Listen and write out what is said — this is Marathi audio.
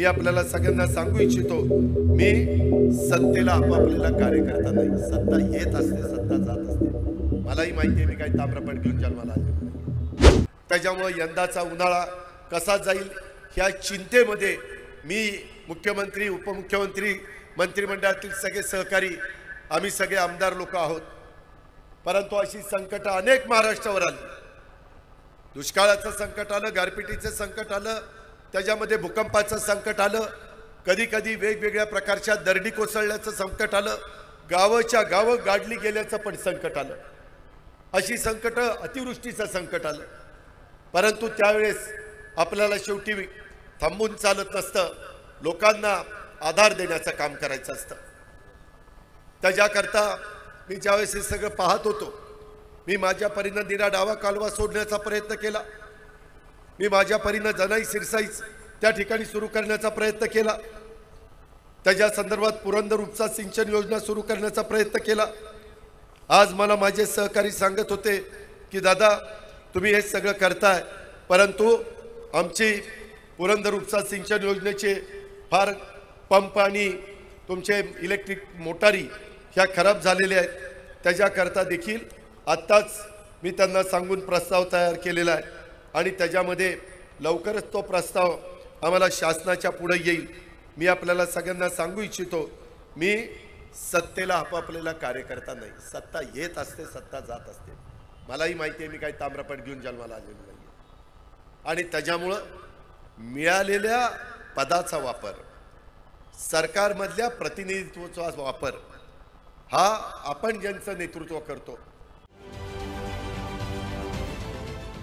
मी आपल्याला सगळ्यांना सांगू इच्छितो मी सत्तेला आपापलेला कार्यकर्ता नाही. सत्ता येत असते सत्ता जात असते. मलाही माहिती आहे मी काही ताम्रपट घेऊन जन्माला आले त्याच्यामुळं यंदाचा उन्हाळा कसा जाईल ह्या चिंतेमध्ये मी मुख्यमंत्री उपमुख्यमंत्री मंत्रिमंडळातील सगळे सहकारी आम्ही सगळे आमदार लोक आहोत. परंतु अशी संकट अनेक महाराष्ट्रावर आली. दुष्काळाचं संकट आलं गारपिटीचं संकट आलं त्याच्यामध्ये भूकंपाचं संकट आलं. कधी कधी वेगवेगळ्या प्रकारच्या दरडी कोसळल्याचं संकट आलं. गावाच्या गावं गाडली गेल्याचं पण संकट आलं. अशी संकटं अतिवृष्टीचं संकट आलं. परंतु त्यावेळेस आपल्याला शेवटी थांबून चालत नसतं. लोकांना आधार देण्याचं काम करायचं असतं. त्याच्याकरता मी ज्यावेळेस हे सगळं पाहत होतो मी माझ्या परीनं निरा डावा कालवा सोडण्याचा प्रयत्न केला. मी माझ्या परीनं जनाई सिरसाईच त्या ठिकाणी सुरू करण्याचा प्रयत्न केला. त्याच्या संदर्भात पुरंदर उपसा सिंचन योजना सुरू करण्याचा प्रयत्न केला. आज मला माझे सहकारी सांगत होते की दादा तुम्ही हे सगळं करताय परंतु आमची पुरंदर उपसा सिंचन योजनेचे फार पंप आणि तुमचे इलेक्ट्रिक मोटारी ह्या खराब झालेल्या आहेत. त्याच्याकरता देखील आत्ताच मी त्यांना सांगून प्रस्ताव तयार केलेला आहे. आणि त्याच्यामध्ये लवकरच तो प्रस्ताव आम्हाला शासनाच्या पुढे येईल. मी आपल्याला सगळ्यांना सांगू इच्छितो मी सत्तेला आपापलेला कार्यकर्ता नाही. सत्ता येत असते सत्ता जात असते. मलाही माहिती आहे मी काही ताम्रपट घेऊन जन्माला आलेलो नाही आणि त्याच्यामुळं मिळालेल्या पदाचा वापर सरकारमधल्या प्रतिनिधित्वाचा वापर हा आपण ज्यांचं नेतृत्व करतो